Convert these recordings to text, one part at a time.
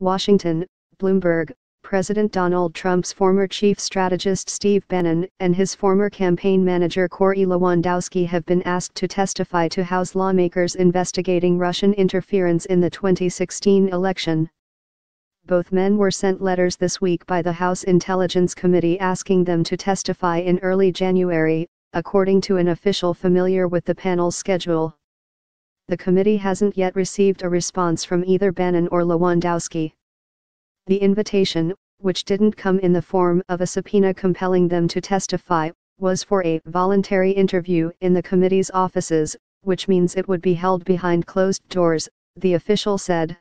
Washington, Bloomberg, President Donald Trump's former chief strategist Steve Bannon and his former campaign manager Corey Lewandowski have been asked to testify to House lawmakers investigating Russian interference in the 2016 election. Both men were sent letters this week by the House Intelligence Committee asking them to testify in early January, according to an official familiar with the panel's schedule. The committee hasn't yet received a response from either Bannon or Lewandowski. The invitation, which didn't come in the form of a subpoena compelling them to testify, was for a voluntary interview in the committee's offices, which means it would be held behind closed doors, the official said.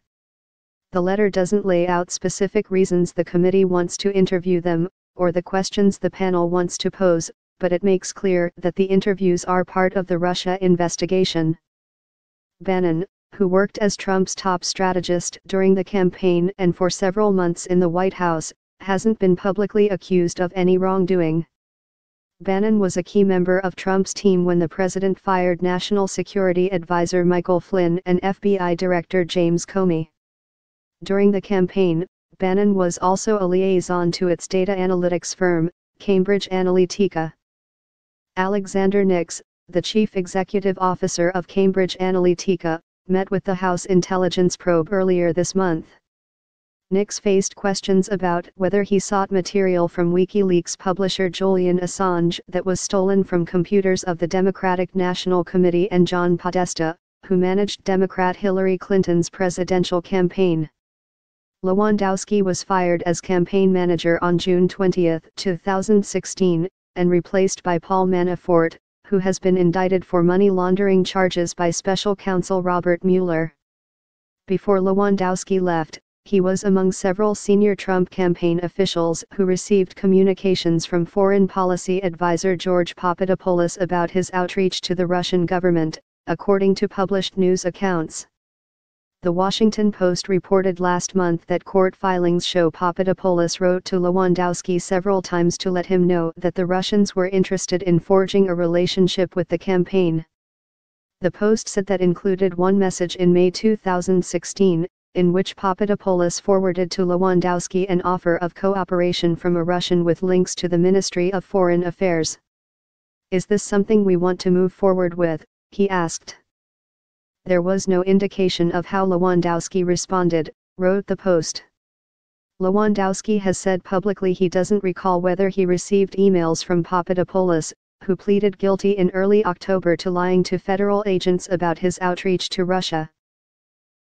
The letter doesn't lay out specific reasons the committee wants to interview them, or the questions the panel wants to pose, but it makes clear that the interviews are part of the Russia investigation. Bannon, who worked as Trump's top strategist during the campaign and for several months in the White House, hasn't been publicly accused of any wrongdoing. Bannon was a key member of Trump's team when the president fired National Security Advisor Michael Flynn and FBI Director James Comey. During the campaign, Bannon was also a liaison to its data analytics firm, Cambridge Analytica. Alexander Nix, the chief executive officer of Cambridge Analytica, met with the House Intelligence Probe earlier this month. Nix faced questions about whether he sought material from WikiLeaks publisher Julian Assange that was stolen from computers of the Democratic National Committee and John Podesta, who managed Democrat Hillary Clinton's presidential campaign. Lewandowski was fired as campaign manager on June 20, 2016, and replaced by Paul Manafort, who has been indicted for money laundering charges by special counsel Robert Mueller. Before Lewandowski left, he was among several senior Trump campaign officials who received communications from foreign policy advisor George Papadopoulos about his outreach to the Russian government, according to published news accounts. The Washington Post reported last month that court filings show Papadopoulos wrote to Lewandowski several times to let him know that the Russians were interested in forging a relationship with the campaign. The Post said that included one message in May 2016, in which Papadopoulos forwarded to Lewandowski an offer of cooperation from a Russian with links to the Ministry of Foreign Affairs. Is this something we want to move forward with? he asked. There was no indication of how Lewandowski responded, wrote the Post. Lewandowski has said publicly he doesn't recall whether he received emails from Papadopoulos, who pleaded guilty in early October to lying to federal agents about his outreach to Russia.